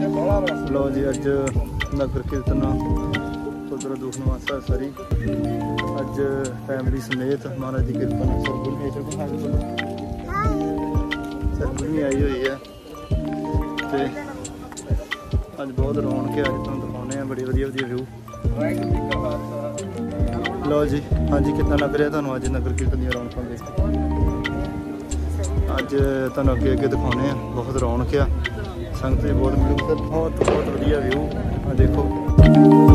ਲੋ ਜੀ, ਅੱਜ ਨਗਰ ਕੀਰਤਨ ਪੁੱਤਰ ਦੁੱਖ ਨਿਵਾਸਾ ਸਰੀ ਅੱਜ ਫੈਮਿਲੀ ਸਮੇਤ ਮਹਾਰਾਜ ਦੀ ਕਿਰਪਾ ਨਾਲ ਸਰਗੁਣ ਇਹ ਸਰਗੁਣ ਹਾਲ ਸਰਗੁਣ ਵੀ ਆਈ ਹੋਈ ਹੈ। ਤੇ ਅੱਜ ਬਹੁਤ ਰੌਣਕ ਹੈ, ਅੱਜ ਤੁਹਾਨੂੰ ਦਿਖਾਉਣੇ ਆ ਬੜੀ ਵਧੀਆ ਵਧੀਆ ਵਿਊ ਲੋ ਜੀ, ਹਾਂਜੀ ਕਿੰਨਾ ਲੱਗ ਰਿਹਾ ਤੁਹਾਨੂੰ ਅੱਜ ਨਗਰ ਕੀਰਤਨ ਦੀਆਂ ਰੌਣਕਾਂ ਦੇਖ ਕੇ? ਅੱਜ ਤੁਹਾਨੂੰ ਅੱਗੇ ਅੱਗੇ ਦਿਖਾਉਣੇ ਆ ਬਹੁਤ ਰੌਣਕ ਆ। ਸੰਗਤ ਵੀ ਬਹੁਤ ਮਿਲੂ ਬਹੁਤ ਬਹੁਤ ਵਧੀਆ ਵਿਊ ਆ ਦੇਖੋ।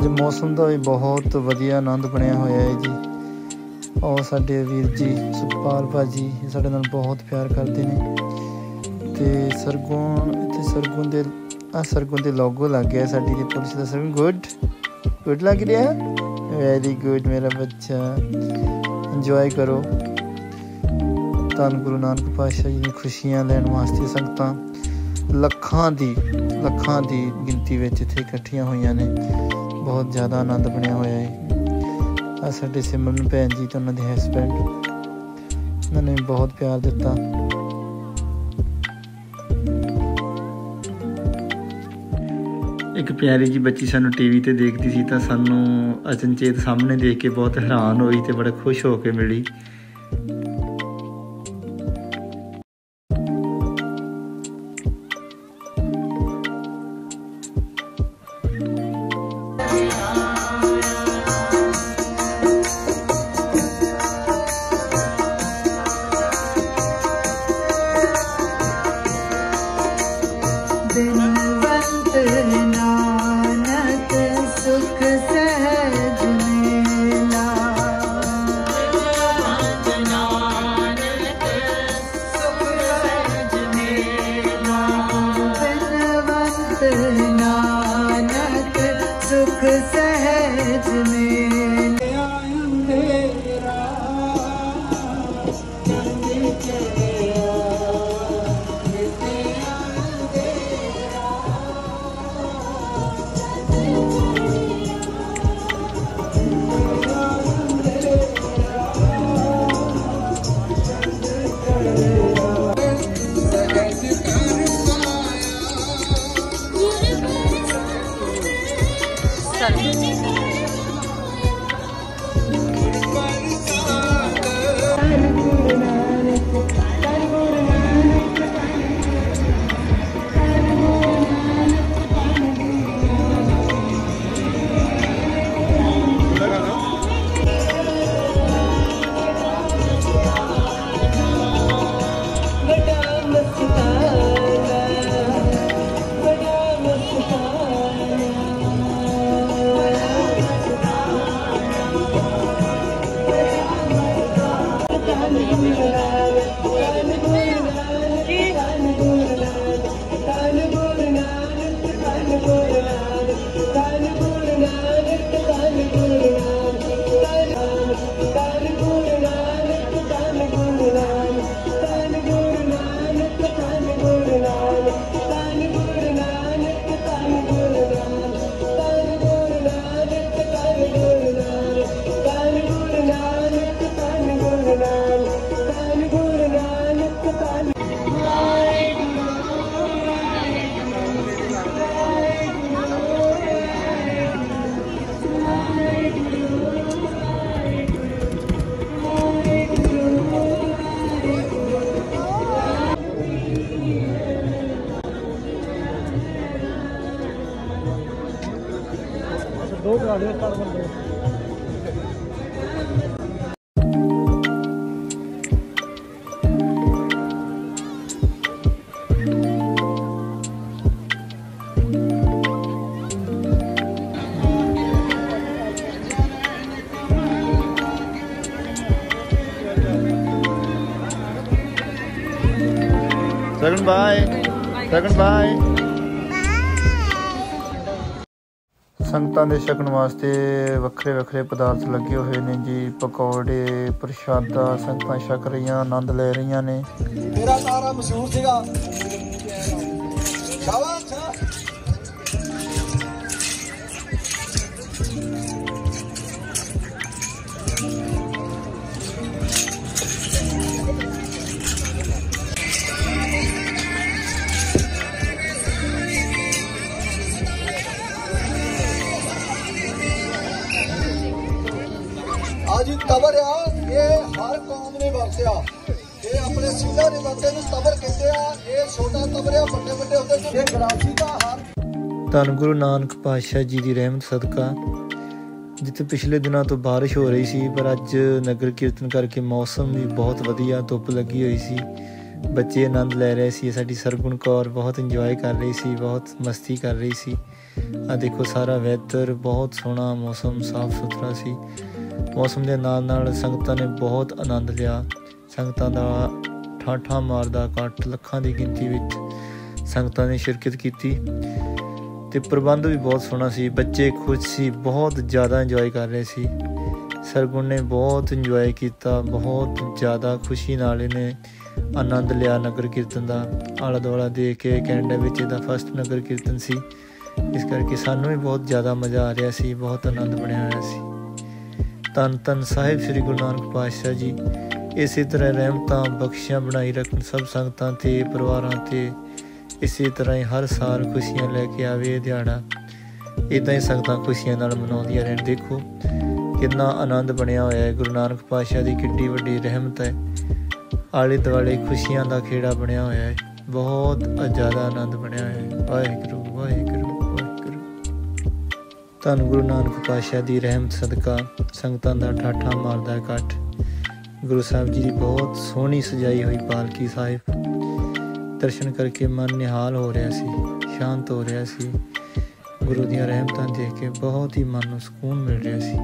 ਅੱਜ ਮੌਸਮ ਦਾ ਵੀ ਬਹੁਤ ਵਧੀਆ ਆਨੰਦ ਬਣਿਆ ਹੋਇਆ ਹੈ ਜੀ। ਔਰ ਸਾਡੇ ਵੀਰ ਜੀ ਸੁਖਪਾਲ ਭਾਜੀ ਸਾਡੇ ਨਾਲ ਬਹੁਤ ਪਿਆਰ ਕਰਦੇ ਨੇ। ਤੇ ਸਰਗੁਣ, ਇੱਥੇ ਸਰਗੁਣ ਦੇ ਆ ਸਰਗੁਣ ਦੇ ਲੋਗੋ ਲੱਗ ਗਿਆ ਸਾਡੀ ਦੀ ਪੁਲਿਸ ਦਾ ਸਰਗੁਣ। ਗੁੱਡ ਗੁੱਡ ਲੱਗ ਰਿਹਾ? ਵੈਰੀ ਗੁੱਡ ਮੇਰਾ ਬੱਚਾ। ਇੰਜੋਏ ਕਰੋ। ਧੰਨ ਗੁਰੂ ਨਾਨਕ ਪਾਤਸ਼ਾਹ ਜੀ ਦੀ ਖੁਸ਼ੀਆਂ ਲੈਣ ਵਾਸਤੇ ਸੰਗਤਾਂ ਲੱਖਾਂ ਦੀ ਲੱਖਾਂ ਦੀ ਗਿਣਤੀ ਵਿੱਚ ਇੱਥੇ ਇਕੱਠੀਆਂ ਹੋਈਆਂ ਨੇ। ਬਹੁਤ ਜ਼ਿਆਦਾ ਆਨੰਦ ਬਣਿਆ ਹੋਇਆ ਹੈ। ਆ ਸਾਡੇ ਸਿਮਰਨ ਭੈਣ ਜੀ ਤੇ ਉਹਨਾਂ ਦੇ ਹਸਬੈਂਡ ਉਹਨਾਂ ਨੇ ਬਹੁਤ ਪਿਆਰ ਦਿੱਤਾ। ਇੱਕ ਪਿਆਰੀ ਜੀ ਬੱਚੀ ਸਾਨੂੰ ਟੀਵੀ ਤੇ ਦੇਖਦੀ ਸੀ ਤਾਂ ਸਾਨੂੰ ਅਚਨਚੇਤ ਸਾਹਮਣੇ ਦੇਖ ਕੇ ਬਹੁਤ ਹੈਰਾਨ ਹੋਈ ਤੇ ਬੜਾ ਖੁਸ਼ ਹੋ ਕੇ ਮਿਲੀ। Destiny. ਦੋ ਕਰਾ ਲਿਓ ਕਰ ਸੰਗਤਾਂ ਦੇ ਛਕਣ ਵਾਸਤੇ ਵੱਖਰੇ ਵੱਖਰੇ ਪਦਾਰਥ ਲੱਗੇ ਹੋਏ ਨੇ ਜੀ। ਪਕੌੜੇ, ਪ੍ਰਸ਼ਾਦਾ, ਸੰਗਤਾਂ ਛਕ ਰਹੀਆਂ, ਆਨੰਦ ਲੈ ਰਹੀਆਂ ਨੇ। ਮੇਰਾ ਨਾਰਾ ਮਸ਼ਹੂਰ ਸੀਗਾ। ਸ਼ਾਬਾਸ਼। ਵੱਡੇ ਹੁੰਦੇ ਨੇ ਇਹ ਗਰਾਸੀ ਦਾ ਹਰ ਧੰਨ ਗੁਰੂ ਨਾਨਕ ਪਾਤਸ਼ਾਹ ਜੀ ਦੀ ਰਹਿਮਤ, ਸਦਕਾ। ਜਿੱਥੇ ਪਿਛਲੇ ਦਿਨਾਂ ਤੋਂ ਬਾਰਿਸ਼ ਹੋ ਰਹੀ ਸੀ, ਪਰ ਅੱਜ ਨਗਰ ਕੀਰਤਨ ਕਰਕੇ ਮੌਸਮ ਵੀ ਬਹੁਤ ਵਧੀਆ, ਧੁੱਪ ਲੱਗੀ ਹੋਈ ਸੀ। ਬੱਚੇ ਆਨੰਦ ਲੈ ਰਹੇ ਸੀ, ਸਾਡੀ ਸਰਗੁਣ ਕੌਰ ਬਹੁਤ ਇੰਜੋਏ ਕਰ ਰਹੀ ਸੀ, ਬਹੁਤ ਮਸਤੀ ਕਰ ਰਹੀ ਸੀ। ਆ ਦੇਖੋ, ਸਾਰਾ ਵੈਦਰ ਬਹੁਤ ਸੋਹਣਾ, ਮੌਸਮ ਸਾਫ਼ ਸੁਥਰਾ ਸੀ। ਮੌਸਮ ਦੇ ਨਾਲ ਨਾਲ ਸੰਗਤਾਂ ਨੇ ਬਹੁਤ ਆਨੰਦ ਲਿਆ। ਸੰਗਤਾਂ ਦਾ ਠਾਠਾ ਮਾਰਦਾ ਇਕੱਠ ਲੱਖਾਂ ਦੀ ਗਿਣਤੀ ਵਿੱਚ। ਸੰਗਤਾਂ ਨੇ ਸ਼ਿਰਕਤ ਕੀਤੀ ਤੇ ਪ੍ਰਬੰਧ ਵੀ ਬਹੁਤ ਸੋਹਣਾ ਸੀ। ਬੱਚੇ ਖੁਸ਼ ਸੀ, ਬਹੁਤ ਜ਼ਿਆਦਾ ਇੰਜੋਏ ਕਰ ਰਹੇ ਸੀ। ਸਰਗੁਣ ਨੇ ਬਹੁਤ ਇੰਜੋਏ ਕੀਤਾ, ਬਹੁਤ ਜ਼ਿਆਦਾ ਖੁਸ਼ੀ ਨਾਲ ਇਹਨੇ ਆਨੰਦ ਲਿਆ ਨਗਰ ਕੀਰਤਨ ਦਾ। ਆਲਾ ਦੁਆਲਾ ਦੇਖ ਕੇ ਕੈਨੇਡਾ ਵਿੱਚ ਇਹਦਾ ਫਸਟ ਨਗਰ ਕੀਰਤਨ ਸੀ। ਇਸ ਕਰਕੇ ਸਾਨੂੰ ਵੀ ਬਹੁਤ ਜ਼ਿਆਦਾ ਮਜ਼ਾ ਆ ਰਿਹਾ ਸੀ, ਬਹੁਤ ਆਨੰਦ ਬਣਿਆ ਹੋਇਆ ਸੀ। ਤਨ ਤਨ ਸਾਹਿਬ ਸ੍ਰੀ ਗੁਰੂ ਨਾਨਕ ਪਾਤਸ਼ਾਹ ਜੀ। ਇਸੇ ਤਰ੍ਹਾਂ ਰਹਿਮਤਾਂ ਬਖਸ਼ੀਆਂ ਬਣਾਈ ਰੱਖਣ ਸਭ ਸੰਗਤਾਂ ਤੇ, ਪਰਿਵਾਰਾਂ ਤੇ। ਇਸੇ ਤਰ੍ਹਾਂ ਹੀ ਹਰ ਸਾਲ ਖੁਸ਼ੀਆਂ ਲੈ ਕੇ ਆਵੇ ਇਹ ਦਿਹਾੜਾ। ਇਦਾਂ ਹੀ ਸੰਗਤਾਂ ਖੁਸ਼ੀਆਂ ਨਾਲ ਮਨਾਉਂਦੀਆਂ ਰਹਿਣ। ਦੇਖੋ ਕਿੰਨਾ ਆਨੰਦ ਬਣਿਆ ਹੋਇਆ ਹੈ। ਗੁਰੂ ਨਾਨਕ ਪਾਤਸ਼ਾਹ ਦੀ ਕਿੱਡੀ ਵੱਡੀ ਰਹਿਮਤ ਹੈ। ਆਲੇ ਦੁਆਲੇ ਖੁਸ਼ੀਆਂ ਦਾ ਖੇੜਾ ਬਣਿਆ ਹੋਇਆ ਹੈ। ਬਹੁਤ ਜ਼ਿਆਦਾ ਆਨੰਦ ਬਣਿਆ ਹੋਇਆ ਹੈ। ਵਾਹਿਗੁਰੂ ਵਾਹਿਗੁਰੂ ਵਾਹਿਗੁਰੂ। ਧੰਨ ਗੁਰੂ ਨਾਨਕ ਪਾਤਸ਼ਾਹ ਦੀ ਰਹਿਮਤ ਸਦਕਾ ਸੰਗਤਾਂ ਦਾ ਠਾਠਾ ਮਾਰਦਾ ਇਕੱਠ। ਗੁਰੂ ਸਾਹਿਬ ਜੀ ਦੀ ਬਹੁਤ ਸੋਹਣੀ ਸਜਾਈ ਹੋਈ ਪਾਲਕੀ ਸਾਹਿਬ। ਦਰਸ਼ਨ ਕਰਕੇ ਮਨ ਨਿਹਾਲ ਹੋ ਰਿਹਾ ਸੀ, ਸ਼ਾਂਤ ਹੋ ਰਿਹਾ ਸੀ। ਗੁਰੂ ਦੀਆਂ ਰਹਿਮਤਾਂ ਦੇਖ ਕੇ ਬਹੁਤ ਹੀ ਮਨ ਨੂੰ ਸਕੂਨ ਮਿਲ ਰਿਹਾ ਸੀ।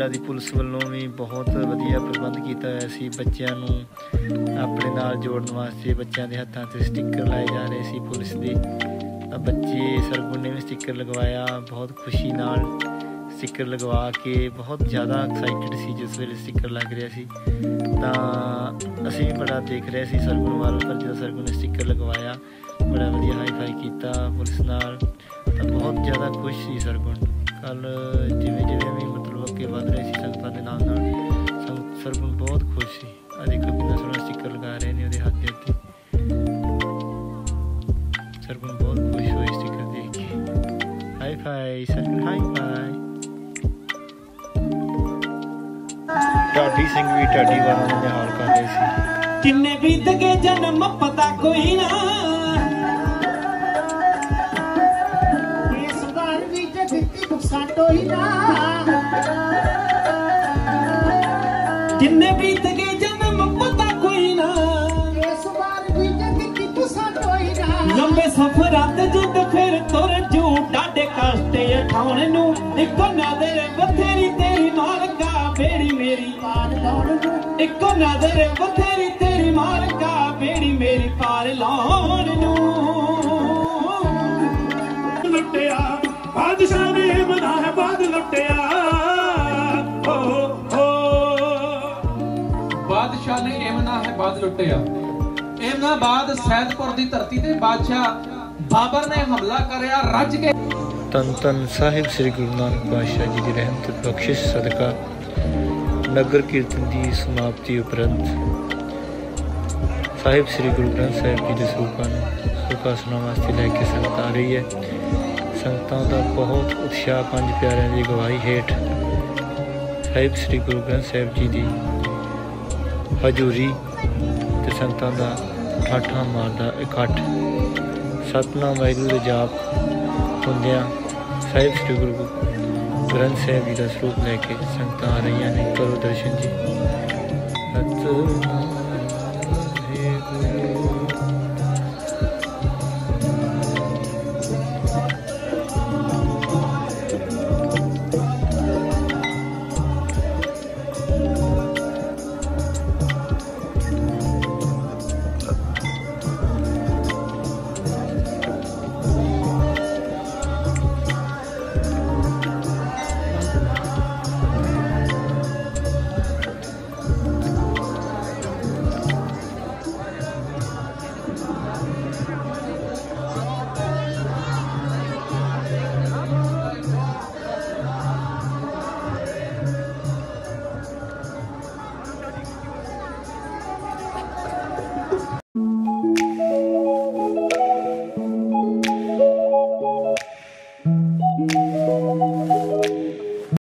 ਕੈਨੇਡਾ ਦੀ ਪੁਲਿਸ ਵੱਲੋਂ ਵੀ ਬਹੁਤ ਵਧੀਆ ਪ੍ਰਬੰਧ ਕੀਤਾ ਹੋਇਆ ਸੀ। ਬੱਚਿਆਂ ਨੂੰ ਆਪਣੇ ਨਾਲ ਜੋੜਨ ਵਾਸਤੇ ਬੱਚਿਆਂ ਦੇ ਹੱਥਾਂ ਤੇ ਸਟicker ਲਾਏ ਜਾ ਰਹੇ ਸੀ ਪੁਲਿਸ ਦੇ। ਤਾਂ ਬੱਚੇ ਸਰਗੁਣ ਨੇ ਵੀ ਸਟicker ਲਗਵਾਇਆ, ਬਹੁਤ ਖੁਸ਼ੀ ਨਾਲ ਸਟicker ਲਗਵਾ ਕੇ ਬਹੁਤ ਜ਼ਿਆਦਾ ਐਕਸਾਈਟਡ ਸੀ ਜਿਸ ਵੇਲੇ ਸਟicker ਲੱਗ ਰਿਹਾ ਸੀ। ਤਾਂ ਅਸੀਂ ਵੀ ਬੜਾ ਦੇਖ ਰਹੇ ਸੀ ਸਰਗੁਣ ਵੱਲ, ਪਰ ਜਦੋਂ ਸਰਗੁਣ ਨੇ ਸਟicker ਲਗਵਾਇਆ, ਬੜਾ ਵਧੀਆ ਹਾਈ ਫਾਈ ਕੀਤਾ ਪੁਲਿਸ ਨਾਲ। ਤਾਂ ਬਹੁਤ ਜ਼ਿਆਦਾ ਖੁਸ਼ ਸੀ ਸਰਗੁਣ। ਕੱਲ ਜਿਵੇਂ ਜਿਵੇਂ ਵੀ ਮਤਲਬ ਅੱਗੇ ਰਹੇ ਸੀ, ਸੰਗਤਾਂ ਦੇ ਨਾਲ ਨਾਲ। ਸੰਗ- ਸਰਗੁਣ ਬਹੁਤ ਖੁਸ਼ ਸੀ। ਆ ਦੇਖੋ ਕਿੰਨਾ ਸੋਹਣਾ ਸਟicker ਲਗਾ ਰਹੇ ਨੇ ਉਹਦੇ ਹੱਥ ਦੇ ਉੱਤੇ। ਸਰਗੁਣ ਬਹੁਤ ਖੁਸ਼ ਹੋਈ ਸਟicker ਦੇਖ ਕੇ। High five Sargun high five Dhadi Singh ਵੀ ਢਾਡੀ ਵਾਲਾ ਨੂੰ ਨਿਹਾਲ ਕਰ ਰਹੇ ਸੀ। ਕਿੰਨੇ ਬੀਤ ਗਏ ਜਨਮ, ਪਤਾ ਕੋਈ ਨਾ। ਇਸ ਵਾਰ ਵੀ ਜਗਤੀ ਬਖਸ਼ਾਟੋ ਹੀ ਨਾ ਕਿੰਨੇ ਬੀਤ ਗਏ ਜਨਮ ਪਤਾ ਕੋਈ ਨਾ। ਇਸ ਵਾਰ ਵੀ ਜਗਤੀ ਬਖਸ਼ਾਟੋ ਹੀ ਨਾ। ਲੰਬੇ ਸਫ਼ਰਾਂ ਤੇ ਜਦ ਫਿਰ ਤੁਰ ਜੂ ਡਾਡੇ ਕਸ਼ਤੇ ਉਠਾਉਣ ਨੂੰ। ਇੱਕੋ ਨਜ਼ਰ ਬਥੇਰੀ ਤੇਰੀ ਮਾਲਕਾ ਬੇੜੀ ਮੇਰੀ ਪਾਰ ਲਾਉਣ ਨੂੰ। ਇੱਕੋ ਨਜ਼ਰ ਬਥੇਰੀ ਤੇਰੀ ਮਾਲਕਾ ਬੇੜੀ ਮੇਰੀ ਪਾਰ ਲਾਉਣ ਨੂੰ। ਲੁੱਟਿਆ। ਇਮਨਾ ਸੈਦਪੁਰ ਦੀ ਧਰਤੀ ਤੇ ਬਾਦਸ਼ਾਹ ਬਾਬਰ ਨੇ ਹਮਲਾ ਕਰਿਆ, ਰੱਜ ਕੇ ਤਨ ਤਨ ਸਾਹਿਬ ਸ੍ਰੀ ਗੁਰੂ ਨਾਨਕ ਪਾਤਸ਼ਾਹ ਜੀ ਦੀ ਰਹਿਮਤ ਬਖਸ਼ਿਸ਼ ਸਦਕਾ ਨਗਰ ਕੀਰਤਨ ਦੀ ਸਮਾਪਤੀ ਉਪਰੰਤ ਸਾਹਿਬ ਸ੍ਰੀ ਗੁਰੂ ਗ੍ਰੰਥ ਸਾਹਿਬ ਜੀ ਦੇ ਸਰੂਪਾਂ ਨੂੰ ਸੁਖਾ ਵਾਸਤੇ ਲੈ ਕੇ ਸੰਗਤ ਆ ਰਹੀ ਹੈ। ਸੰਗਤਾਂ ਦਾ ਬਹੁਤ ਉਤਸ਼ਾਹ, ਪੰਜ ਪਿਆਰਿਆਂ ਦੀ ਗਵਾਹੀ ਹੇਠ ਸਾਹਿਬ ਸ੍ਰੀ ਗੁਰੂ ਗ੍ਰੰਥ ਸਾਹਿਬ ਜੀ ਦੀ ਹਜ਼ੂਰੀ ਤੇ ਸੰਗਤਾਂ ਦਾ ਠਾਠਾਂ ਮਾਰਦਾ ਇਕੱਠ। ਸਤਨਾਮ ਵਾਹਿਗੁਰੂ ਦੇ ਜਾਪ ਹੁੰਦਿਆਂ ਸਾਹਿਬ ਸ੍ਰੀ ਗੁਰੂ ਗ੍ਰੰਥ ਸਾਹਿਬ ਜੀ ਦਾ ਸਰੂਪ ਲੈ ਕੇ ਸੰਗਤਾਂ ਆ ਰਹੀਆਂ ਨੇ। ਕਰੋ ਦਰਸ਼ਨ ਜੀ। ਸਤਿਨਾਮ